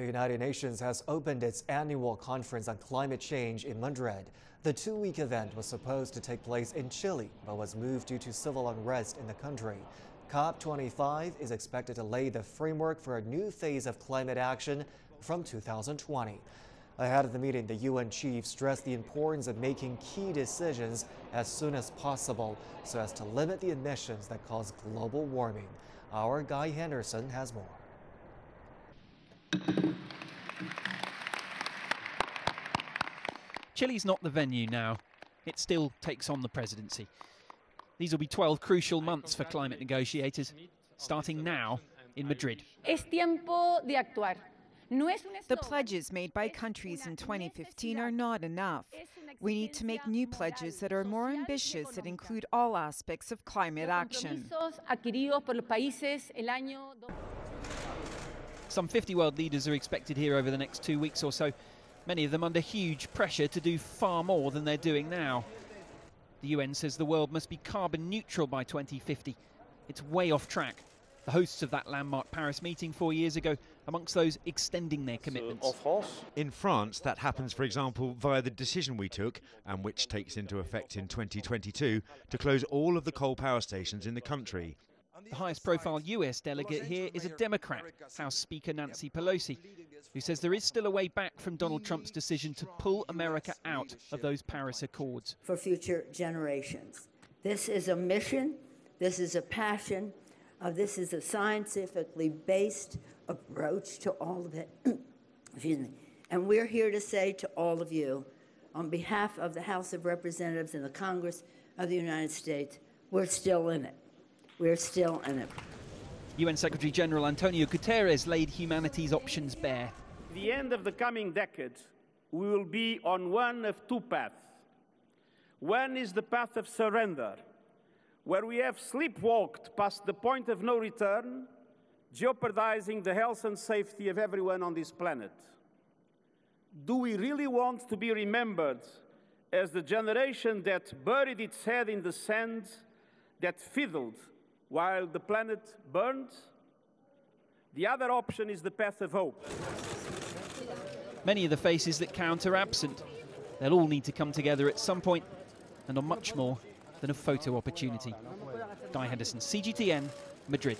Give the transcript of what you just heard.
The United Nations has opened its annual conference on climate change in Madrid. The two week event was supposed to take place in Chile, but was moved due to civil unrest in the country. COP25 is expected to lay the framework for a new phase of climate action from 2020. Ahead of the meeting, the UN chief stressed the importance of making key decisions as soon as possible so as to limit the emissions that cause global warming. Our Guy Henderson has more. Chile's not the venue now. It still takes on the presidency. These will be 12 crucial months for climate negotiators, starting now in Madrid. Es tiempo de actuar. No es un The pledges made by countries in 2015 are not enough. We need to make new pledges that are more ambitious that include all aspects of climate action. Some 50 world leaders are expected here over the next two weeks or so, many of them under huge pressure to do far more than they're doing now. The UN says the world must be carbon neutral by 2050. It's way off track. The hosts of that landmark Paris meeting four years ago, amongst those extending their commitments. In France, that happens, for example, via the decision we took, and which takes into effect in 2022, to close all of the coal power stations in the country. The highest profile US delegate here is a Democrat, House Speaker Nancy Pelosi, who says there is still a way back from Donald Trump's decision to pull America out of those Paris Accords. for future generations. This is a mission, this is a passion, uh, this is a scientifically based approach to all of it. Excuse me. And we're here to say to all of you, on behalf of the House of Representatives and the Congress of the United States, we're still in it. We're still in it. UN Secretary General Antonio Guterres laid humanity's options bare. the end of the coming decade, we will be on one of two paths. One is the path of surrender, where we have sleepwalked past the point of no return, jeopardizing the health and safety of everyone on this planet. Do we really want to be remembered as the generation that buried its head in the sand, that fiddled while the planet burned? The other option is the path of hope. Many of the faces that count are absent. They'll all need to come together at some point and on much more than a photo opportunity. Guy Henderson, CGTN, Madrid.